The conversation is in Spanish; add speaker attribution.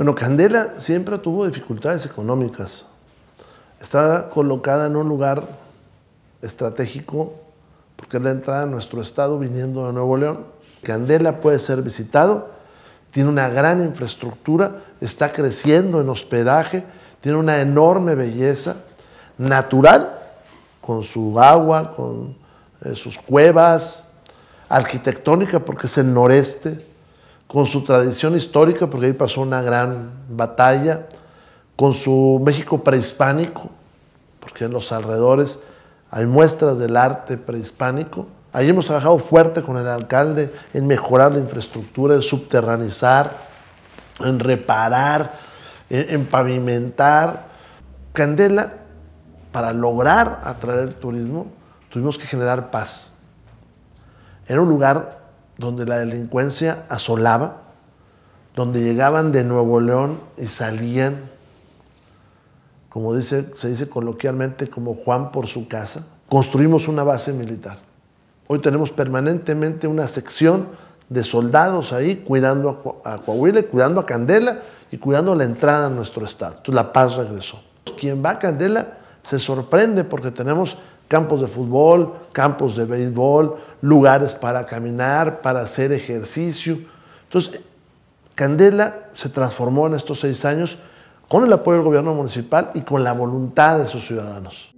Speaker 1: Bueno, Candela siempre tuvo dificultades económicas. Está colocada en un lugar estratégico porque es la entrada a nuestro estado viniendo de Nuevo León. Candela puede ser visitado, tiene una gran infraestructura, está creciendo en hospedaje, tiene una enorme belleza natural, con su agua, con eh, sus cuevas, arquitectónica porque es el noreste, con su tradición histórica porque ahí pasó una gran batalla, con su México prehispánico, porque en los alrededores hay muestras del arte prehispánico. Ahí hemos trabajado fuerte con el alcalde en mejorar la infraestructura, en subterranizar, en reparar, en, pavimentar. Candela, para lograr atraer turismo, tuvimos que generar paz. Era un lugar donde la delincuencia asolaba, donde llegaban de Nuevo León y salían, como dice, se dice coloquialmente, como Juan por su casa. Construimos una base militar. Hoy tenemos permanentemente una sección de soldados ahí cuidando a, Coahuila, cuidando a Candela y cuidando la entrada a nuestro estado. Entonces la paz regresó. Quien va a Candela se sorprende porque tenemos campos de fútbol, campos de béisbol, lugares para caminar, para hacer ejercicio. Entonces, Candela se transformó en estos seis años con el apoyo del gobierno municipal y con la voluntad de sus ciudadanos.